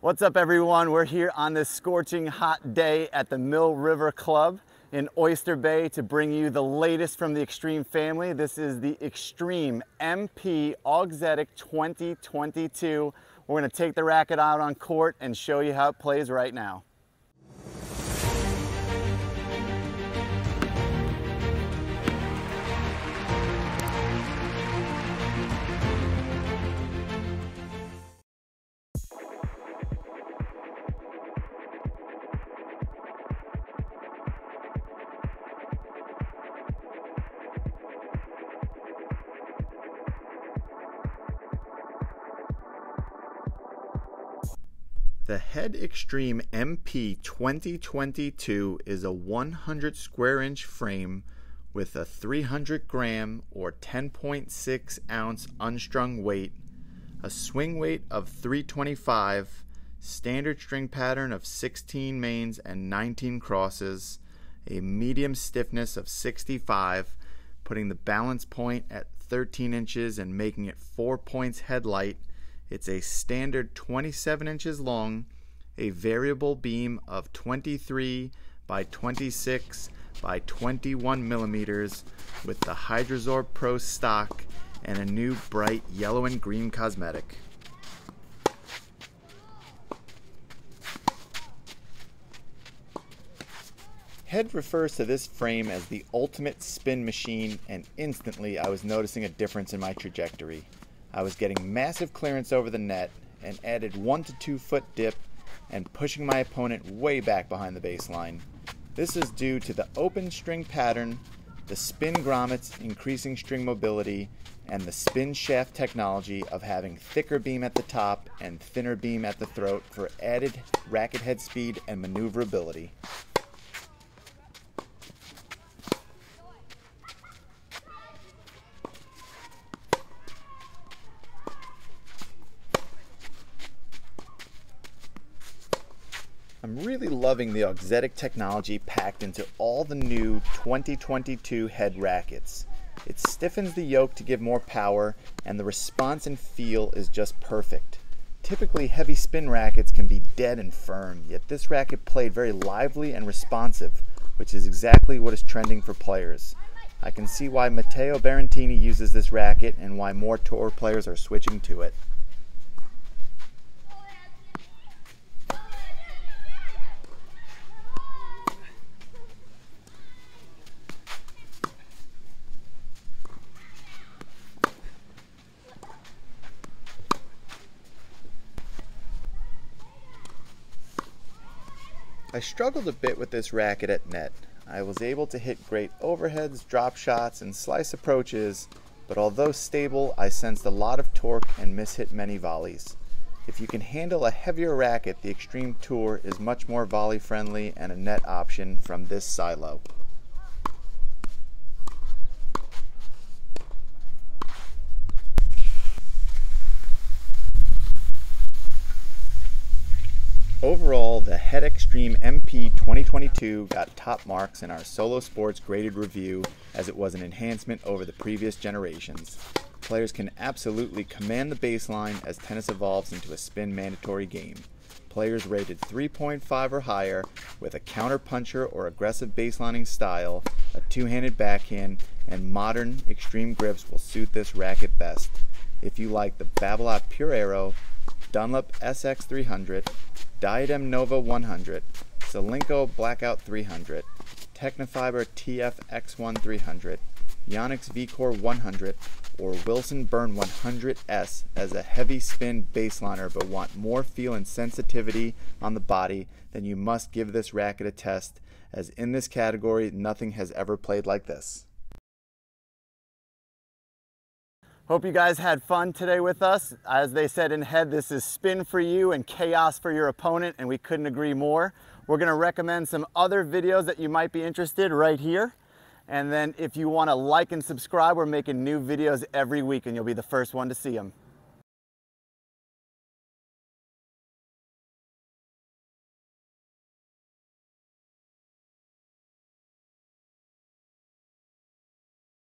What's up everyone? We're here on this scorching hot day at the Mill River Club in Oyster Bay to bring you the latest from the Extreme family. This is the Extreme MP Auxetic 2022. We're gonna take the racket out on court and show you how it plays right now. The Head Extreme MP 2022 is a 100 square inch frame with a 300 gram or 10.6 ounce unstrung weight, a swing weight of 325, standard string pattern of 16 mains and 19 crosses, a medium stiffness of 65, putting the balance point at 13 inches and making it 4 points headlight it's a standard 27 inches long, a variable beam of 23 by 26 by 21 millimeters with the Hydrosorb Pro stock and a new bright yellow and green cosmetic. Head refers to this frame as the ultimate spin machine and instantly I was noticing a difference in my trajectory. I was getting massive clearance over the net and added one to two foot dip and pushing my opponent way back behind the baseline. This is due to the open string pattern, the spin grommets increasing string mobility, and the spin shaft technology of having thicker beam at the top and thinner beam at the throat for added racket head speed and maneuverability. Really loving the auxetic technology packed into all the new 2022 head rackets. It stiffens the yoke to give more power, and the response and feel is just perfect. Typically, heavy spin rackets can be dead and firm, yet this racket played very lively and responsive, which is exactly what is trending for players. I can see why Matteo Berrettini uses this racket and why more tour players are switching to it. I struggled a bit with this racket at net. I was able to hit great overheads, drop shots, and slice approaches, but although stable, I sensed a lot of torque and mishit many volleys. If you can handle a heavier racket, the Extreme Tour is much more volley friendly and a net option from this silo. Overall, the Head Extreme MP 2022 got top marks in our Solow Sports graded review as it was an enhancement over the previous generations. Players can absolutely command the baseline as tennis evolves into a spin mandatory game. Players rated 3.5 or higher with a counter puncher or aggressive baselining style, a two-handed backhand, and modern extreme grips will suit this racket best. If you like the Babolat Pure Aero, Dunlop SX300, Diadem Nova 100, Solinco Blackout 300, Tecnifibre TF X1 300, Yonex VCore 100, or Wilson Burn 100S as a heavy spin baseliner but want more feel and sensitivity on the body, then you must give this racket a test, as in this category, nothing has ever played like this. Hope you guys had fun today with us. As they said in head, this is spin for you and chaos for your opponent, and we couldn't agree more. We're gonna recommend some other videos that you might be interested right here. And then if you wanna like and subscribe, we're making new videos every week and you'll be the first one to see them.